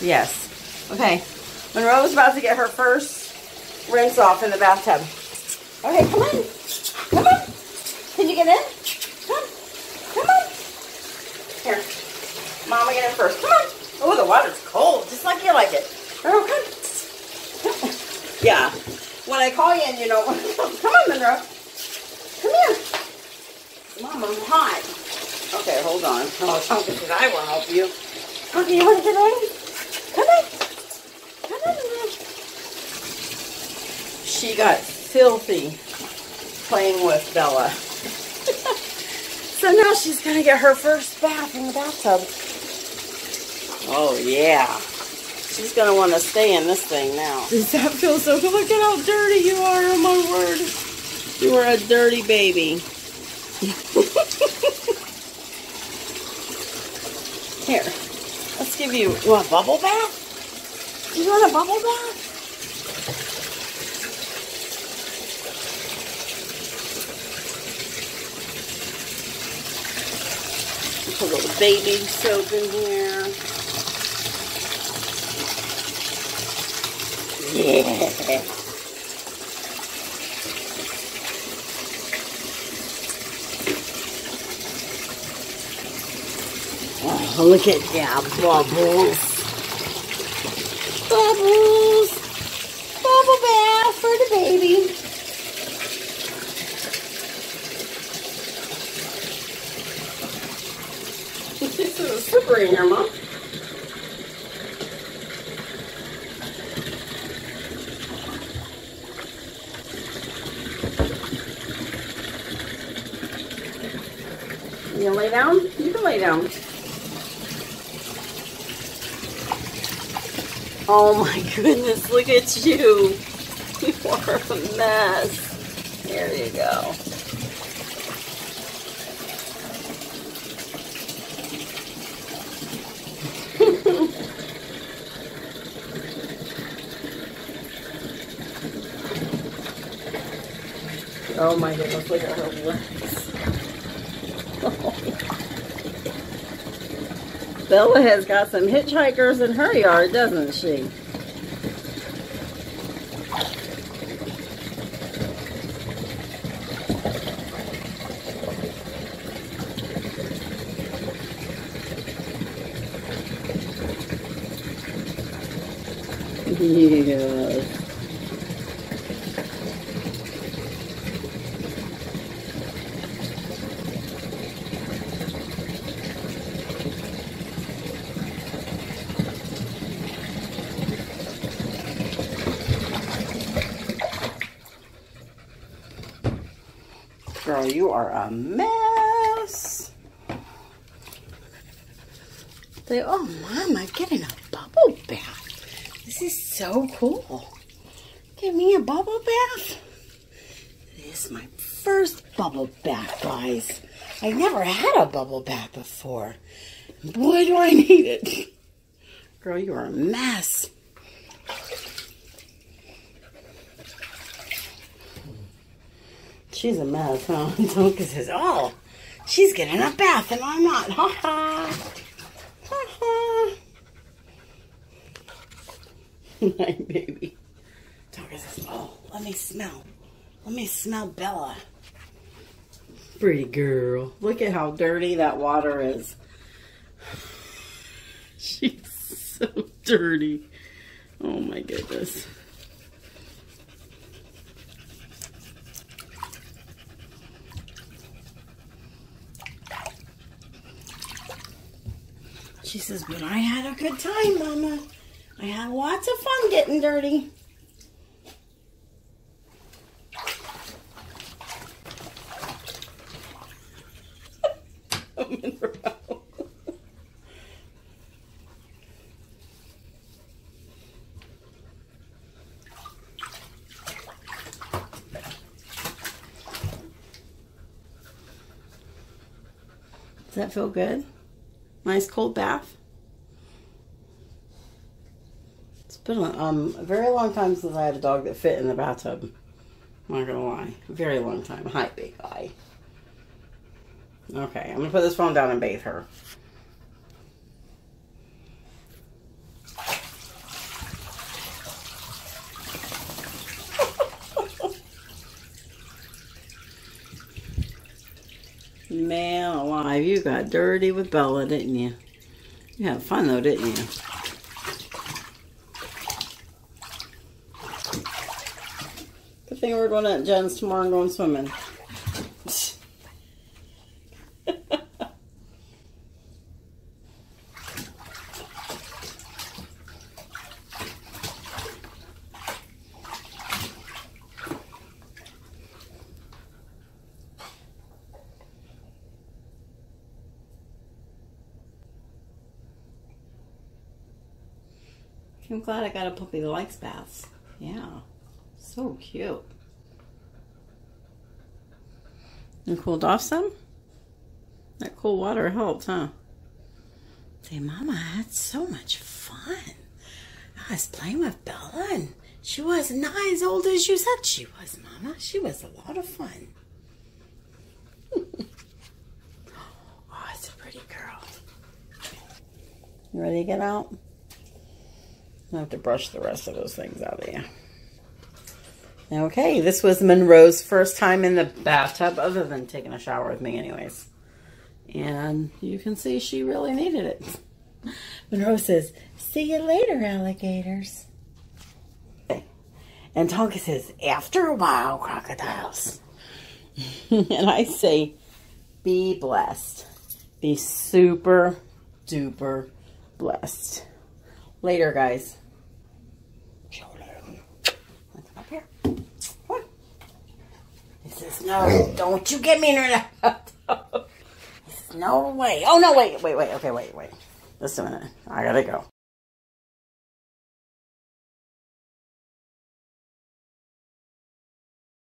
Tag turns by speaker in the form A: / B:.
A: Yes. Okay. Monroe's about to get her first rinse off in the bathtub. Okay, come on. Come on. Can you get in? Come. Come on. Here. Mama get in first. Come on. Oh, the water's cold, just like you like it. Monroe, come. yeah. When I call you in, you know, come on, Monroe. Come here. Mom, I'm hot. Okay, hold on. Oh, says I will help you. Okay, you want to get ready? Come on. Come on, Monroe. She got filthy playing with Bella. so now she's going to get her first bath in the bathtub. Oh, yeah. She's going to want to stay in this thing now. Does that feel so good? Look at how dirty you are, oh my word. You are a dirty baby. Here, let's give you, you want a bubble bath? Do You want a bubble bath? Put a little baby soap in here. Yeah. Oh, look at that bubbles. Bubbles. Bubble bath for the baby. this is slippery in here, Mom. You lay down? You can lay down. Oh my goodness, look at you. You are a mess. There you go. oh my goodness, look at her legs. Bella has got some hitchhikers in her yard, doesn't she? Yes. Girl, you are a mess. They, oh, Mom, I'm getting a bubble bath. This is so cool. Give me a bubble bath. This is my first bubble bath, guys. I never had a bubble bath before. Boy, do I need it. Girl, you are a mess. She's a mess, huh? Tonka says, oh, she's getting a bath and I'm not. Ha ha. Ha ha. Night, baby. Tonka says, oh, let me smell. Let me smell Bella. Pretty girl. Look at how dirty that water is. She's so dirty. Oh my goodness. She says, but I had a good time, Mama. I had lots of fun getting dirty. Does that feel good? Nice cold bath. It's been a, um, a very long time since I had a dog that fit in the bathtub. I'm not gonna lie. A very long time. Hi, big guy. Okay, I'm gonna put this phone down and bathe her. Five, you got dirty with Bella, didn't you? You had fun though, didn't you? Good thing we're going to Jen's tomorrow and going swimming. I'm glad I got a puppy that likes baths. Yeah, so cute. You cooled off some? That cool water helped, huh? Say, Mama, I had so much fun. I was playing with Bella and she was not as old as you said she was, Mama. She was a lot of fun. oh, it's a pretty girl. You ready to get out? I have to brush the rest of those things out of you. Okay, this was Monroe's first time in the bathtub, other than taking a shower with me anyways. And you can see she really needed it. Monroe says, see you later, alligators. And Tonka says, after a while, crocodiles. and I say, be blessed. Be super duper blessed. Later, guys. Here. He says, no, don't you get me in there. no way. Oh, no, wait, wait, wait. Okay, wait, wait. Just a minute. I gotta go.